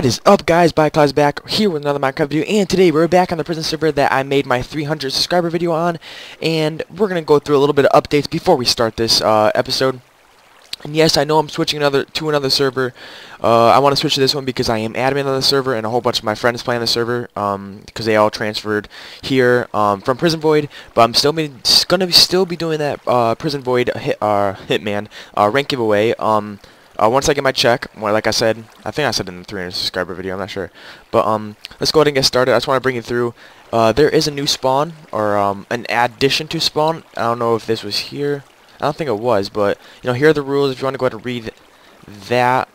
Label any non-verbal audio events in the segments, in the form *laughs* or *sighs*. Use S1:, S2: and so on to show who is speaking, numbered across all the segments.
S1: What is up guys, byClyz's back here with another Minecraft video and today we're back on the prison server that I made my 300 subscriber video on and we're going to go through a little bit of updates before we start this uh, episode. And yes, I know I'm switching another to another server. Uh, I want to switch to this one because I am admin on the server and a whole bunch of my friends play on the server because um, they all transferred here um, from Prison Void. But I'm still going to still be doing that uh, Prison Void hit, uh, Hitman uh, rank giveaway. Um, uh, once I get my check, well, like I said, I think I said in the 300 subscriber video, I'm not sure. But um, let's go ahead and get started. I just want to bring you through. Uh, there is a new spawn, or um, an addition to spawn. I don't know if this was here. I don't think it was, but, you know, here are the rules. If you want to go ahead and read that,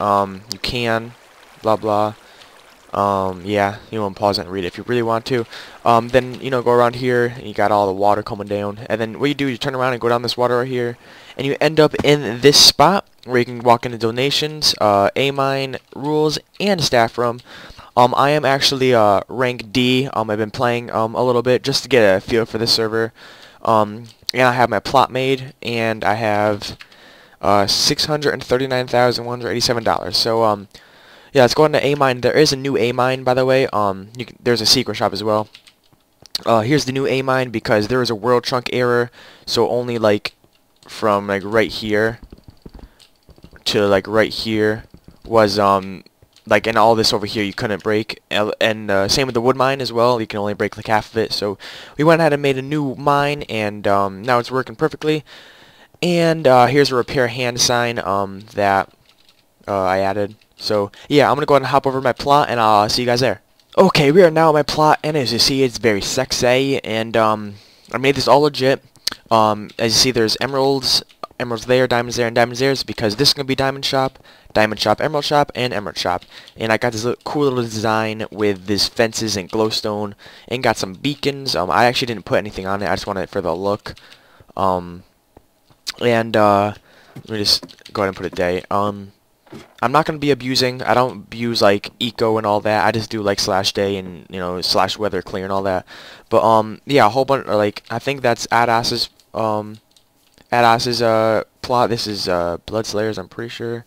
S1: um, you can, blah, blah. Um, yeah, you want to pause and read it if you really want to. Um, then, you know, go around here, and you got all the water coming down. And then what you do, is you turn around and go down this water right here, and you end up in this spot where you can walk into donations, uh, A-mine, rules, and staff room. Um, I am actually uh, rank D. Um, I've been playing um, a little bit just to get a feel for the server. Um, and I have my plot made, and I have uh, $639,187. So, um, yeah, let's go on to A-mine. There is a new A-mine, by the way. Um, can, there's a secret shop as well. Uh, here's the new A-mine because there is a world chunk error, so only, like, from, like, right here to like right here was um like and all this over here you couldn't break and uh, same with the wood mine as well you can only break like half of it so we went ahead and made a new mine and um, now it's working perfectly and uh, here's a repair hand sign um, that uh, I added so yeah I'm gonna go ahead and hop over my plot and I'll see you guys there okay we are now at my plot and as you see it's very sexy and um, I made this all legit um, as you see there's emeralds emeralds there, diamonds there, and diamonds there is because this is to be diamond shop, diamond shop, emerald shop, and emerald shop. And I got this little, cool little design with these fences and glowstone, and got some beacons. Um, I actually didn't put anything on it. I just wanted it for the look. Um, and uh, let me just go ahead and put a day. Um, I'm not going to be abusing, I don't abuse like eco and all that, I just do like slash day and, you know, slash weather clear and all that. But, um, yeah, a whole bunch, like, I think that's Adas's, um, Adas's uh, plot. This is uh, Bloodslayers, I'm pretty sure.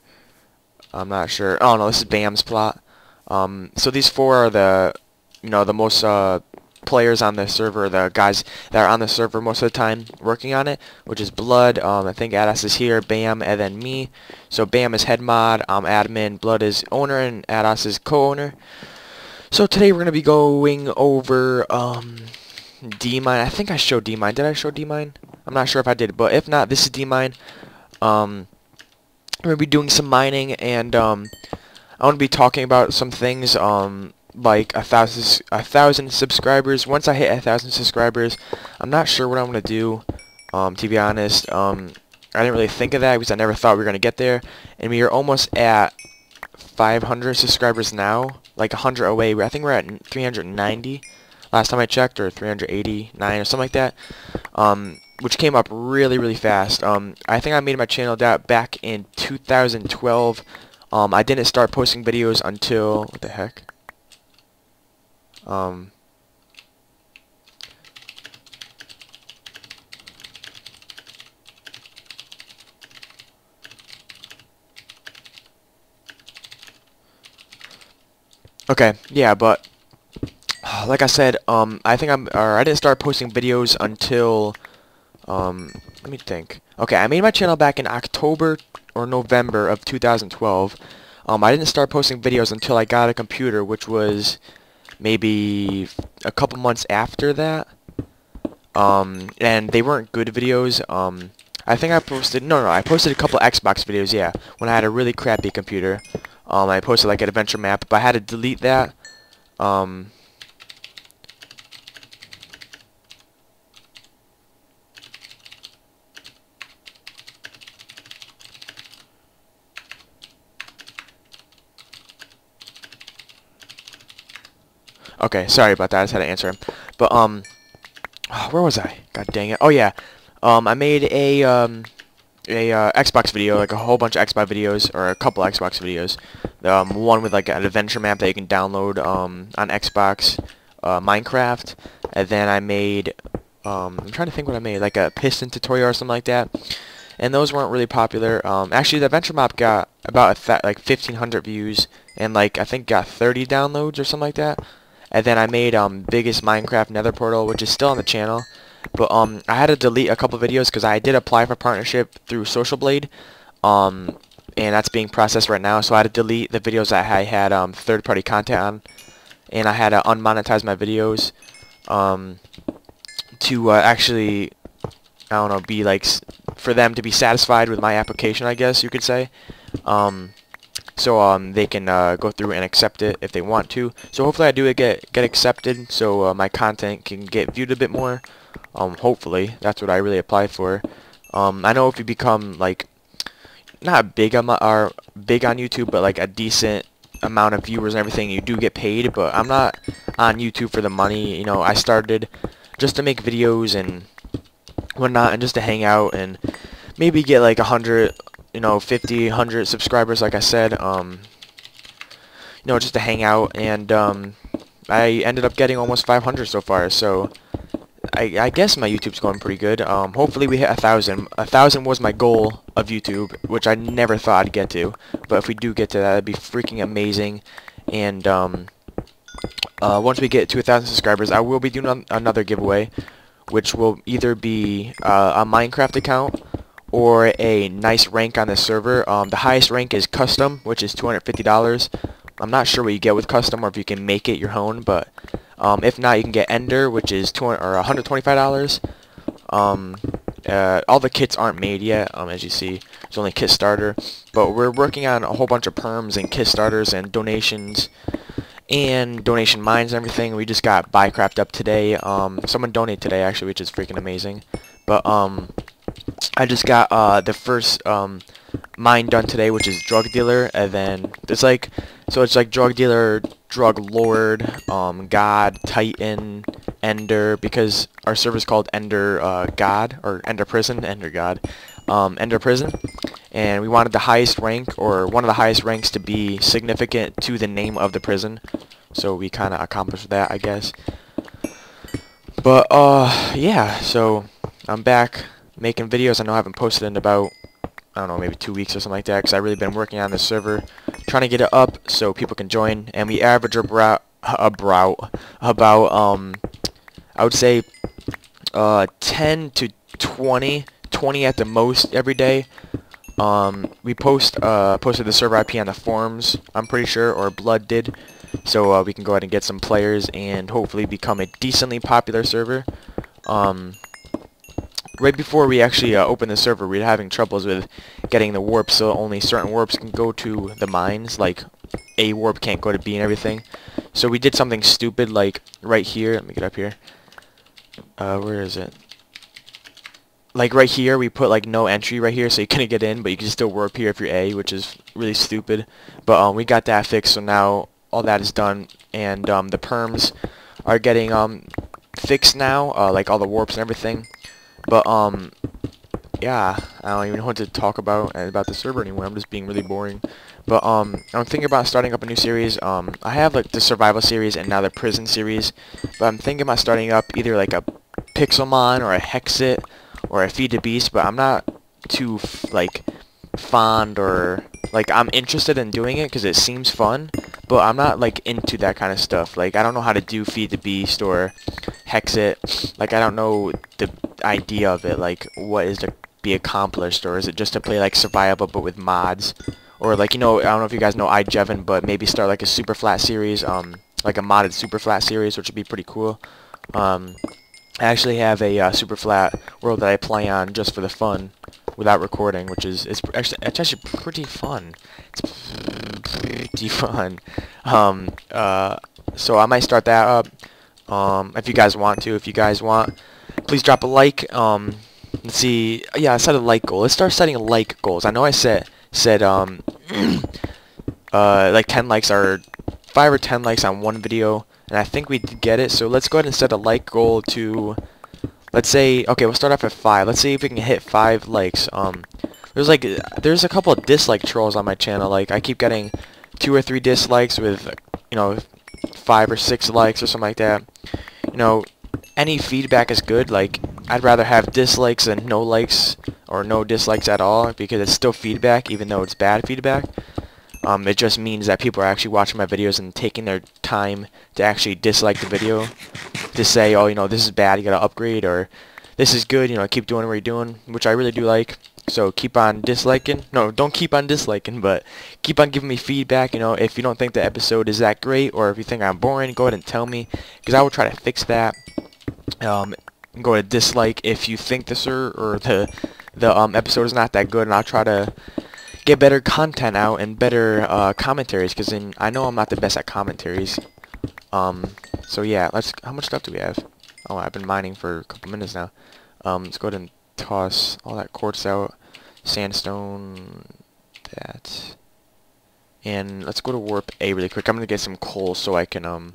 S1: I'm not sure. Oh no, this is Bam's plot. Um, so these four are the, you know, the most uh, players on the server, the guys that are on the server most of the time working on it, which is Blood, um, I think Adas is here, Bam, and then me. So Bam is head mod, I'm admin, Blood is owner, and Adas is co-owner. So today we're going to be going over um, D-Mine. I think I showed D-Mine. Did I show D-Mine? I'm not sure if I did, but if not, this is D-Mine. Um, I'm going to be doing some mining, and um, I want to be talking about some things, um, like a thousand, a thousand subscribers. Once I hit a thousand subscribers, I'm not sure what I'm to do, um, to be honest. Um, I didn't really think of that because I never thought we were going to get there, and we are almost at 500 subscribers now, like 100 away. I think we're at 390 last time I checked, or 389 or something like that. Um, which came up really, really fast. Um, I think I made my channel that back in 2012. Um, I didn't start posting videos until, what the heck? Um, okay, yeah, but *sighs* like I said, um, I think I'm, or I didn't start posting videos until um, let me think. Okay, I made my channel back in October or November of 2012. Um, I didn't start posting videos until I got a computer, which was maybe a couple months after that. Um, and they weren't good videos. Um, I think I posted, no, no, I posted a couple Xbox videos, yeah, when I had a really crappy computer. Um, I posted like an adventure map, but I had to delete that. Um, Okay, sorry about that. I just had to answer him. But, um, *sighs* where was I? God dang it. Oh, yeah. Um, I made a, um, a, uh, Xbox video, like a whole bunch of Xbox videos, or a couple Xbox videos. Um, one with, like, an adventure map that you can download, um, on Xbox, uh, Minecraft. And then I made, um, I'm trying to think what I made, like a piston tutorial or something like that. and those weren't really popular. Um, actually, the adventure map got about a like 1,500 views, and like I think got 30 downloads or something like that. And then I made um biggest Minecraft Nether portal, which is still on the channel. But um I had to delete a couple videos because I did apply for partnership through Social Blade. Um and that's being processed right now. So I had to delete the videos that I had um third-party content on, and I had to unmonetize my videos um to uh, actually I don't know be like for them to be satisfied with my application, I guess you could say. Um, so um, they can uh, go through and accept it if they want to. So hopefully I do get get accepted, so uh, my content can get viewed a bit more. Um, hopefully that's what I really applied for. Um, I know if you become like not big on my, or big on YouTube, but like a decent amount of viewers and everything, you do get paid. But I'm not on YouTube for the money. You know, I started just to make videos and whatnot, and just to hang out and maybe get like a hundred you know 50 100 subscribers like I said um you know just to hang out. And um I ended up getting almost 500 so far. So I, I guess my YouTube's going pretty good. Um hopefully we hit a thousand. A thousand was my goal of YouTube which I never thought I'd get to. But if we do get to that it'd be freaking amazing. And um uh, once we get to a thousand subscribers I will be doing another giveaway which will either be uh, a Minecraft account or a nice rank on the server. Um, the highest rank is custom, which is $250. I'm not sure what you get with custom or if you can make it your own, but um, if not, you can get Ender, which is 200 or $125. Um, uh, all the kits aren't made yet, um, as you see. It's only kit starter, but we're working on a whole bunch of perms and kit starters and donations and donation mines and everything. We just got Buycraft up today. Um, someone donated today actually, which is freaking amazing. But um, I just got uh, the first um, mine done today, which is drug dealer, and then it's like so it's like drug dealer, drug lord, um, god, titan, ender, because our server is called Ender uh, God or Ender Prison, Ender God, um, Ender Prison, and we wanted the highest rank or one of the highest ranks to be significant to the name of the prison, so we kind of accomplished that, I guess. But uh, yeah, so I'm back making videos. I know I haven't posted in about, I don't know, maybe two weeks or something like that, because I've really been working on this server, trying to get it up so people can join, and we average about, about, about um, I would say, uh, 10 to 20, 20 at the most every day. Um, we post, uh, posted the server IP on the forums, I'm pretty sure, or Blood did, so uh, we can go ahead and get some players and hopefully become a decently popular server. Um, right before we actually uh, opened the server, we were having troubles with getting the warps, so only certain warps can go to the mines, like A warp can't go to B and everything. So we did something stupid, like right here. Let me get up here. Uh, where is it? Like right here, we put like no entry right here, so you *laughs* couldn't get in, but you can still warp here if you're A, which is really stupid. But um, we got that fixed, so now all that is done, and um, the perms are getting um fixed now, uh, like all the warps and everything. But, um, yeah, I don't even know what to talk about about the server anymore. I'm just being really boring. But, um, I'm thinking about starting up a new series. Um, I have, like, the survival series and now the prison series. But I'm thinking about starting up either, like, a Pixelmon or a Hexxit or a Feed the Beast. But I'm not too, like, fond or, like, I'm interested in doing it because it seems fun. But I'm not, like, into that kind of stuff. Like, I don't know how to do Feed the Beast or Hexxit. Like, I don't know the idea of it, like what is to be accomplished, or is it just to play like survival but with mods? Or like, you know, I don't know if you guys know iJevin, but maybe start like a super flat series, um, like a modded super flat series, which would be pretty cool. Um, I actually have a uh, super flat world that I play on just for the fun, without recording, which is it's actually it's actually pretty fun. It's pretty fun. Um, uh, so I might start that up. Um, if you guys want to, if you guys want please drop a like. Um, let's see. Yeah, I set a like goal. Let's start setting a like goals. I know I said said um *clears throat* uh like 10 likes are five or 10 likes on one video, and I think we did get it. So let's go ahead and set a like goal to let's say okay, we'll start off at five. Let's see if we can hit five likes. Um, there's like there's a couple of dislike trolls on my channel. Like I keep getting two or three dislikes with you know five or six likes or something like that. You know, any feedback is good. Like, I'd rather have dislikes than no likes. or no dislikes at all because it's still feedback even though it's bad feedback. Um, it just means that people are actually watching my videos and taking their time to actually dislike the video to say, oh, you know, this is bad, you gotta upgrade, or this is good, you know, keep doing what you're doing, which I really do like. So keep on disliking. No, don't keep on disliking, but keep on giving me feedback. You know, if you don't think the episode is that great, or if you think I'm boring, go ahead and tell me, because I will try to fix that. Um, go ahead and dislike if you think the sir or the the um episode is not that good, and I'll try to get better content out and better uh, commentaries. Because then I know I'm not the best at commentaries. Um, so yeah, let's. How much stuff do we have? Oh, I've been mining for a couple minutes now. Um, let's go ahead and toss all that quartz out. Sandstone, that. And let's go to warp A really quick. I'm gonna get some coal so I can um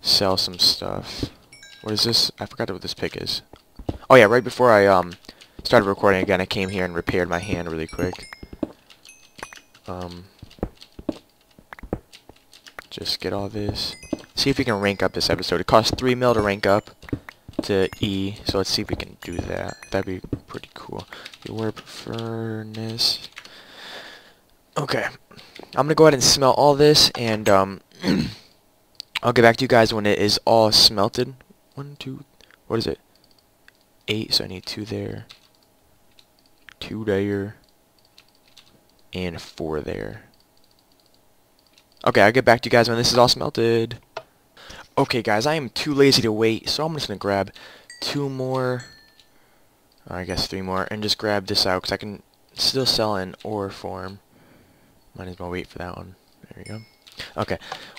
S1: sell some stuff. What is this? I forgot what this pick is. Oh yeah, right before I um started recording again, I came here and repaired my hand really quick. Um, just get all this. See if we can rank up this episode. It costs 3 mil to rank up to E, so let's see if we can do that. That'd be pretty cool. The warp furnace. Okay. I'm gonna go ahead and smelt all this, and um, *clears throat* I'll get back to you guys when it is all smelted. One, two, what is it? Eight, so I need two there. Two there. And four there. Okay, I'll get back to you guys when this is all smelted. Okay guys, I am too lazy to wait, so I'm just going to grab two more, or I guess three more, and just grab this out, because I can still sell in ore form. Might as well wait for that one. There we go. Okay,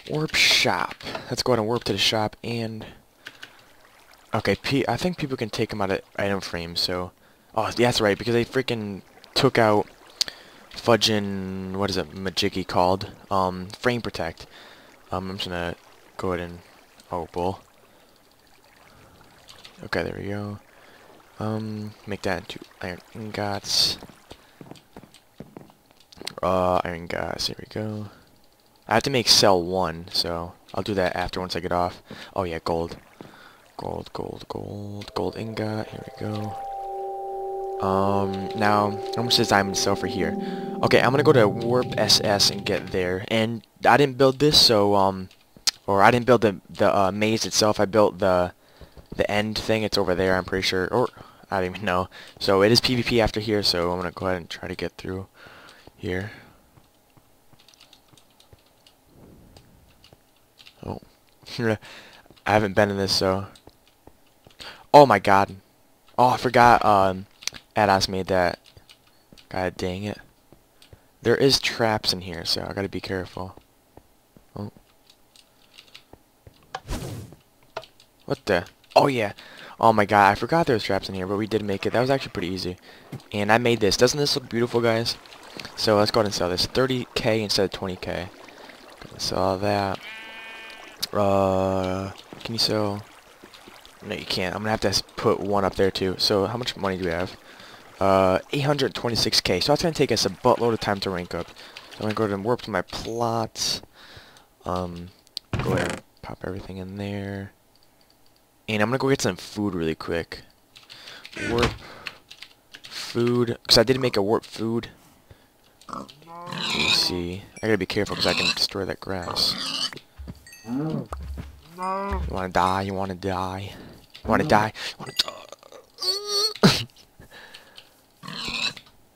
S1: warp shop. Let's go ahead and warp to the shop, and... Okay, P I think people can take them out of item frames, so... Oh, yeah, that's right, because they freaking took out fudging, what is it, Majiggy called? Um, frame protect. Um, I'm just gonna go ahead and Oh. Okay, there we go. Um, make that into iron ingots. Uh, iron ingots, here we go. I have to make cell 1, so I'll do that after once I get off. Oh yeah, gold. Gold, gold, gold, gold ingot, here we go. Um, now, how much does diamond for here? Okay, I'm gonna go to Warp SS and get there. And I didn't build this, so, um, or I didn't build the the uh, maze itself. I built the the end thing. It's over there. I'm pretty sure. Or I don't even know. So it is PvP after here. So I'm gonna go ahead and try to get through here. Oh, *laughs* I haven't been in this so. Oh my god. Oh, I forgot. Um, Ados made that. God dang it. There is traps in here, so I gotta be careful. Oh. What the? Oh, yeah. Oh, my God. I forgot there was traps in here, but we did make it. That was actually pretty easy. And I made this. Doesn't this look beautiful, guys? So let's go ahead and sell this. 30k instead of 20k. Sell that. Uh, can you sell? No, you can't. I'm gonna have to put one up there too. So how much money do we have? Uh, 826k. So that's gonna take us a buttload of time to rank up. So I'm gonna go ahead and warp to my plots. Um, go ahead and pop everything in there. And I'm gonna go get some food really quick. Warp food, because I did make a warp food. Let me see. I gotta be careful because I can destroy that grass. You wanna die? You wanna die? You wanna die? You wanna die?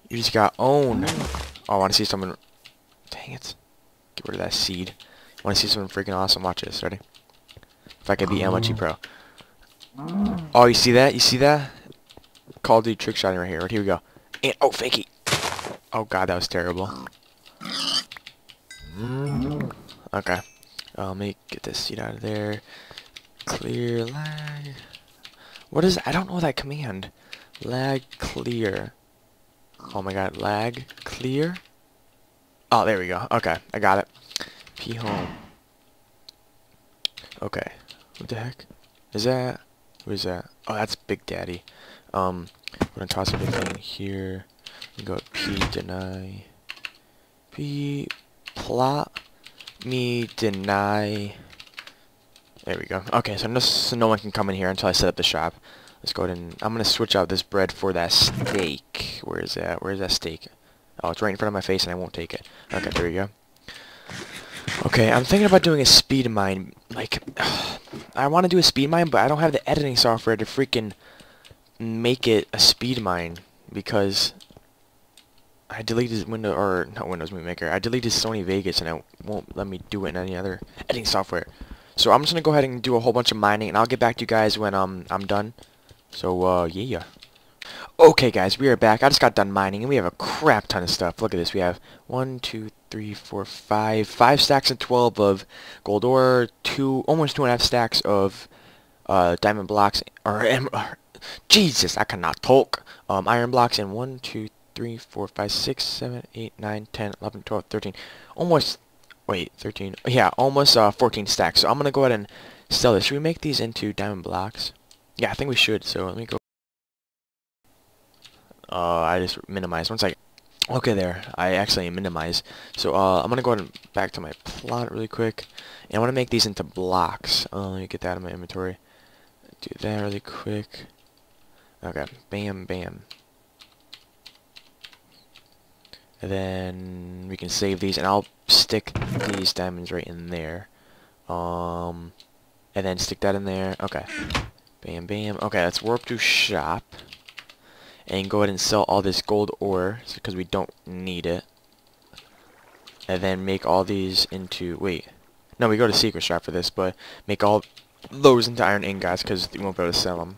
S1: You just got owned. Oh, I wanna see someone. Dang it. Get rid of that seed. I Wanna see something freaking awesome? Watch this. Ready? If I could beat MLG Pro. Oh, you see that? You see that? Call of Duty trick shot right here. Right here we go. And, oh, fakey. Oh god, that was terrible. Okay. Uh, let me get this seed out of there. Clear lag. What is? I don't know that command. Lag clear. Oh my god, lag clear. Oh, there we go. Okay, I got it. P home. Okay. What the heck? Is that? Who is that? Oh, that's Big Daddy. Um, we're gonna toss everything here. We go P deny. P plot me deny. There we go. Okay, so no, so no one can come in here until I set up the shop. Let's go ahead and... I'm to switch out this bread for that steak. Where is that? Where is that steak? Oh, it's right in front of my face and I won't take it. Okay, there you go. Okay, I'm thinking about doing a speed mine. Like, *sighs* I want to do a speed mine, but I don't have the editing software to freaking make it a speed mine because I deleted Windows or not Windows Movie Maker. I deleted Sony Vegas and it won't let me do it in any other editing software. So I'm just gonna go ahead and do a whole bunch of mining, and I'll get back to you guys when um I'm done. So uh yeah. Okay guys, we are back. I just got done mining, and we have a crap ton of stuff. Look at this. We have one, two, three, four, five, five stacks and twelve of gold ore, two, almost two and a half stacks of uh diamond blocks, or, *laughs* or Jesus, I cannot talk. Um, iron blocks, and one, two, three, four, five, six, seven, eight, nine, ten, eleven, twelve, thirteen, almost, wait, 13, yeah, almost uh, 14 stacks. So I'm going to go ahead and sell this. Should we make these into diamond blocks? Yeah, I think we should, so let me go. Uh, I just minimize. Once I, okay there, I actually minimize. So uh, I'm going to go ahead and back to my plot really quick. And I want to make these into blocks. Uh, let me get that in my inventory. Do that really quick. Okay, bam, bam. And then we can save these, and I'll stick these diamonds right in there. Um, and then stick that in there. Okay. Bam, bam. Okay, let's warp to shop. And go ahead and sell all this gold ore, because we don't need it. And then make all these into... Wait. No, we go to secret shop for this, but make all those into iron ingots, because we won't be able to sell them.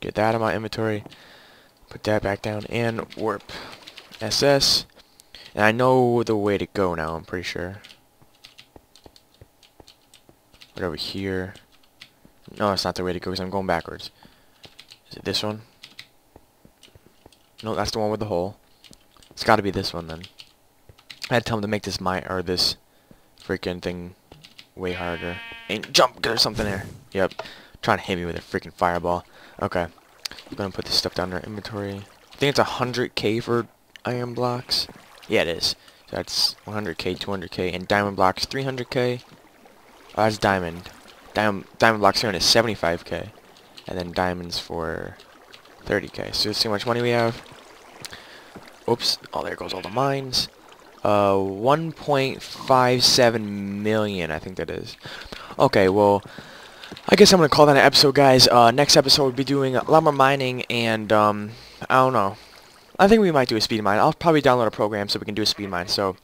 S1: Get that out of my inventory. Put that back down, and warp. SS. And I know the way to go now, I'm pretty sure. Right over here. No, it's not the way to go because I'm going backwards. Is it this one? No, that's the one with the hole. It's got to be this one then. I had to tell him to make this my or this freaking thing way harder. And jump, there's something there. Yep. Trying to hit me with a freaking fireball. Okay. I'm gonna put this stuff down in our inventory. I think it's 100k for iron blocks. Yeah, it is. So that's 100k, 200k, and diamond blocks 300k. Oh, that's diamond. Diamond diamond blocks here is 75k, and then diamonds for 30k. So see how much money we have. Oops. Oh, there goes all the mines. Uh, 1.57 million, I think that is. Okay, well, I guess I'm gonna call that an episode, guys. Uh, next episode we'll be doing a lot more mining, and um, I don't know. I think we might do a speed mine. I'll probably download a program so we can do a speed mine. So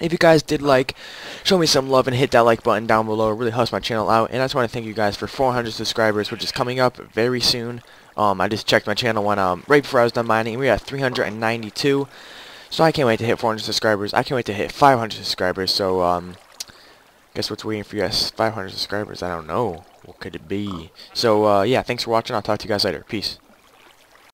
S1: if you guys did like, show me some love and hit that like button down below. It really helps my channel out. And I just want to thank you guys for 400 subscribers, which is coming up very soon. Um, I just checked my channel when um, right before I was done mining. We at 392. So I can't wait to hit 400 subscribers. I can't wait to hit 500 subscribers. So um, guess what's waiting for you guys? 500 subscribers. I don't know. What could it be? So uh, yeah, thanks for watching. I'll talk to you guys later. Peace.